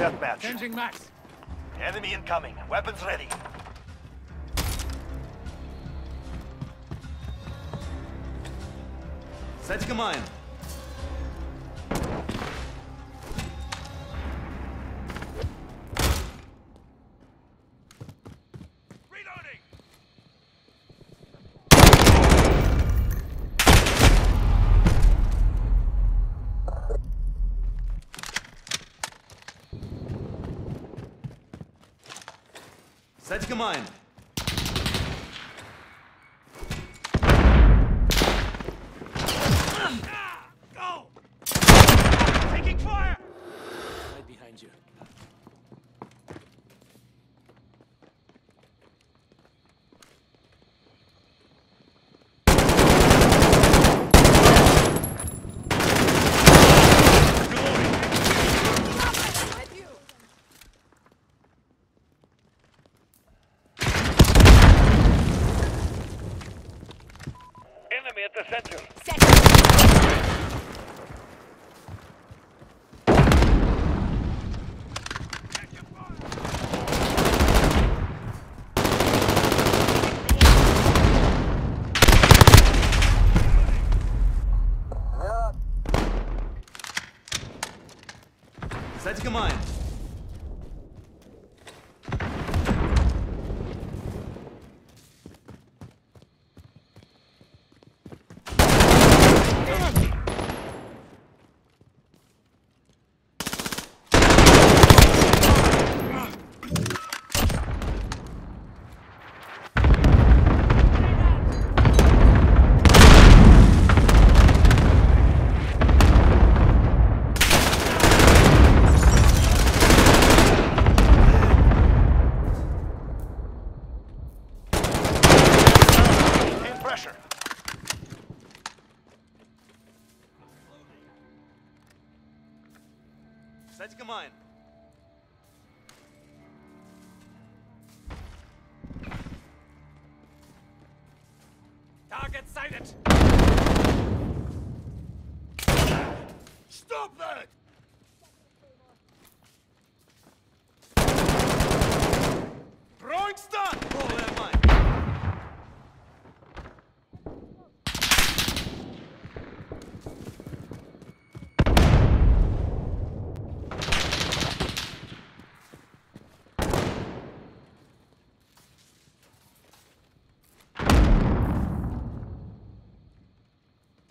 deathmatch. Changing max. Enemy incoming. Weapons ready. Setting a mine. Setting a mine. Go! Taking fire! Right behind you. Enemy at the center. Setting a mine. Maintain pressure. A mine. Target sighted. Stop that! Throwing stun! Oh, that mine.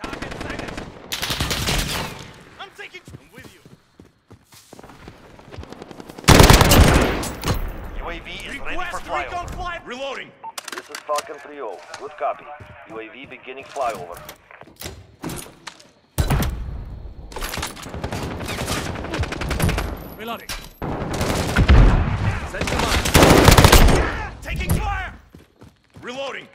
Target sighted. I'm taking. I'm with you. UAV is ready for flyover. flight. Reloading. This is Falcon 3-0. Good copy. UAV beginning flyover. Reloading. Setting a mine. Taking fire! Reloading.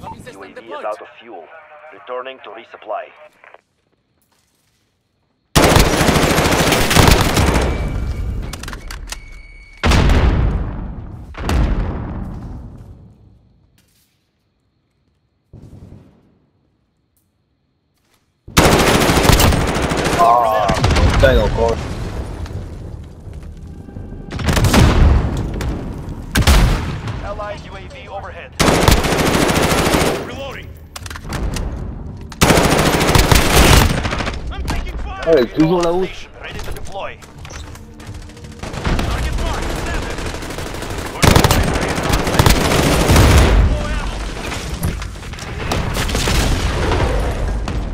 Copy UAV is out of fuel. Returning to resupply. Daniel Core. Allied UAV overhead. Reloading. I'm taking fire! Hey, toujours là-haut. Station ready to deploy. Target marked. Standard.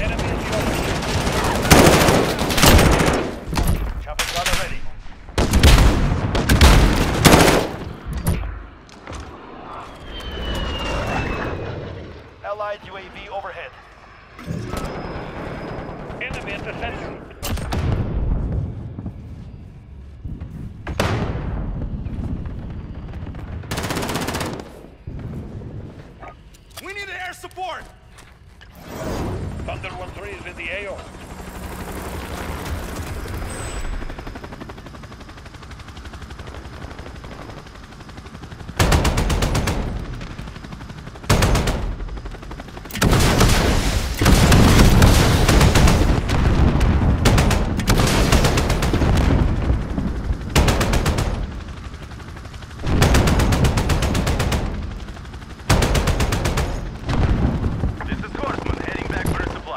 Enemy Chopper gunner ready. Allied UAV overhead. Enemy at the center. We need air support. Thunder 1-3 is in the AO.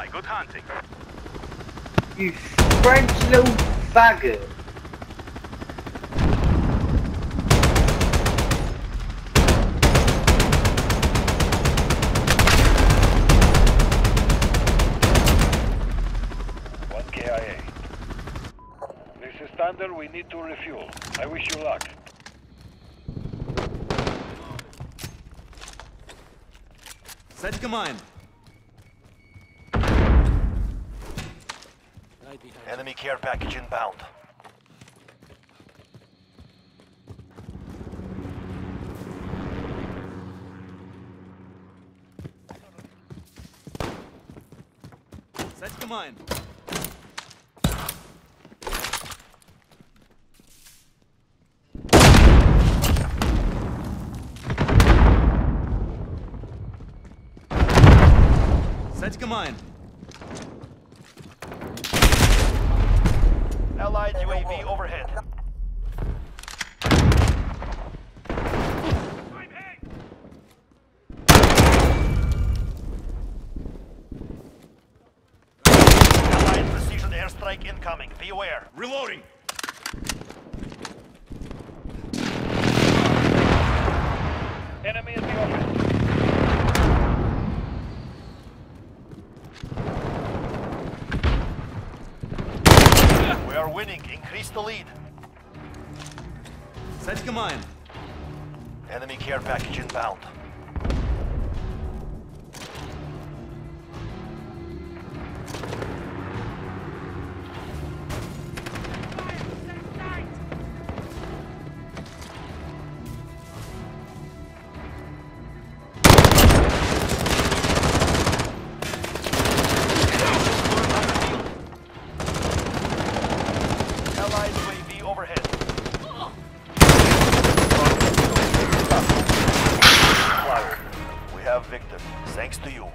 Good hunting. You French little faggot. One KIA. This is Thunder. We need to refuel. I wish you luck. Set mine. Enemy care package inbound. Set mine. Set mine. Allied UAV overhead. Allied precision airstrike incoming. Be aware. Reloading. Enemy in the office. We are winning. Increase the lead. Set mine. Enemy care package inbound. Thanks to you.